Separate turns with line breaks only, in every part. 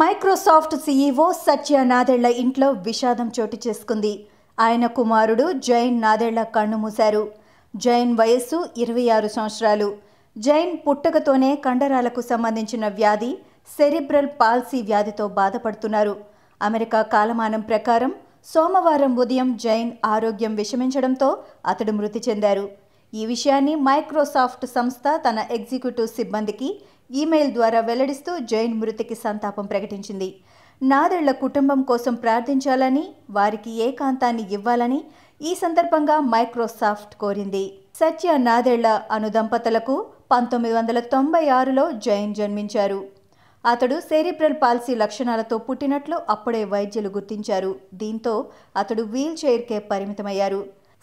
Microsoft CEO సత్య నాదెళ్ళ ఇంట్లో విషాదం చోటు చేసుకుంది. ఆయన కుమారుడు జైన్ నాదెళ్ళ కన్ను మూశారు. జైన్ వయస్సు ఇరవై ఆరు సంవత్సరాలు. జైన్ పుట్టకతోనే కండరాలకు సంబంధించిన వ్యాధి సెరిబ్రల్ పాల్సీ వ్యాధితో బాధపడుతున్నారు. అమెరికా కాలమానం ప్రకారం సోమవారం ఉదయం జైన్ ఆరోగ్యం విషమించడంతో అతడు మృతి చెందారు. ఈ విషయాన్ని మైక్రోసాఫ్ట్ సంస్థ తన ఎగ్జిక్యూటివ్ సిబ్బందికి ఈమెయిల్ ద్వారా వెల్లడిస్తూ జైన్ మృతికి సంతాపం ప్రకటించింది. నాదెళ్ళ కుటుంబం కోసం ప్రార్థించాలని వారికి ఏకాంతాన్ని ఇవ్వాలని ఈ సందర్భంగా మైక్రోసాఫ్ట్ కోరింది. సత్య నాదెళ్ళ అను దంపతులకు పంతొమ్మిది వందల తొంభై ఆరులో జైన్ జన్మించారు. అతడు సెరిబ్రల్ పాలసీ లక్షణాలతో పుట్టినట్లు అప్పుడే వైద్యులు గుర్తించారు. దీంతో అతడు వీల్ చైర్కే పరిమితమయ్యారు.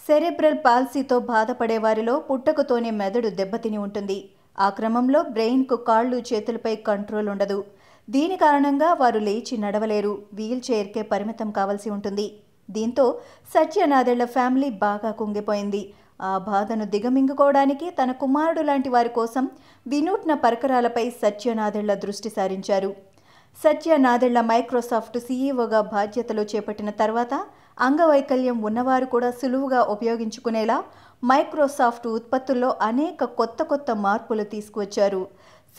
సెరెబ్రల్ పాలసీతో బాధపడే వారిలో పుట్టకతోనే మెదడు దెబ్బతిని ఉంటుంది. ఆ క్రమంలో బ్రెయిన్కు కాళ్ళు చేతులపై కంట్రోల్ ఉండదు. దీని కారణంగా వారు లేచి నడవలేరు. వీల్ చైర్కే పరిమితం కావాల్సి ఉంటుంది. దీంతో సత్యనాదెళ్ళ ఫ్యామిలీ బాగా కుంగిపోయింది. ఆ బాధను దిగమింగుకోవడానికి తన కుమారుడు లాంటి వారి కోసం వినూత్న పరికరాలపై సత్యనాదెళ్ళ దృష్టి సారించారు. సత్యనాదెళ్ళ మైక్రోసాఫ్ట్ సీఈఓగా బాధ్యతలు చేపట్టిన తర్వాత అంగవైకల్యం ఉన్నవారు కూడా సులువుగా ఉపయోగించుకునేలా మైక్రోసాఫ్ట్ ఉత్పత్తుల్లో అనేక కొత్త కొత్త మార్పులు తీసుకువచ్చారు.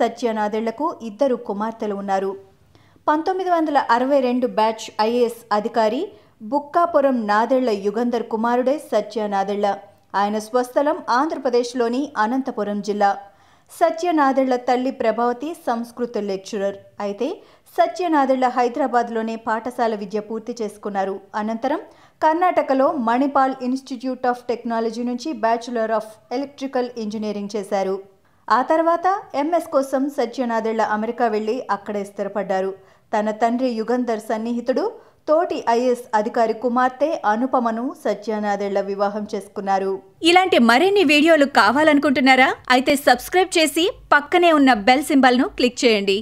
సత్యనాథేళ్ళకు ఇద్దరు కుమార్తెలు ఉన్నారు. పంతొమ్మిది వందల అరవై రెండు బ్యాచ్ ఐఏఎస్ అధికారి బుక్కాపురం నాదెళ్ళ యుగంధర్ కుమారుడే సత్యనాదెళ్ళ ఆయన స్వస్థలం ఆంధ్రప్రదేశ్లోని అనంతపురం జిల్లా. సత్యనాదెళ్ళ తల్లి ప్రభావతి సంస్కృత లెక్చరర్. అయితే సత్యనాదెళ్ళ హైదరాబాద్లోనే పాఠశాల విద్య పూర్తి చేసుకున్నారు. అనంతరం కర్ణాటకలో మణిపాల్ ఇన్స్టిట్యూట్ ఆఫ్ టెక్నాలజీ నుంచి బ్యాచులర్ ఆఫ్ ఎలక్ట్రికల్ ఇంజనీరింగ్ చేశారు. ఆ తర్వాత ఎంఎస్ కోసం సత్యనాదెళ్ళ అమెరికా వెళ్ళి అక్కడే స్థిరపడ్డారు. తన తండ్రి యుగంధర్ సన్నిహితుడు తోటి ఐఏఎస్ అధికారి కుమార్తె అనుపమను సత్యానాథేళ్ళ వివాహం చేసుకున్నారు.
ఇలాంటి మరిన్ని వీడియోలు కావాలనుకుంటున్నారా? అయితే సబ్స్క్రైబ్ చేసి పక్కనే ఉన్న బెల్ సింబల్ను క్లిక్ చేయండి.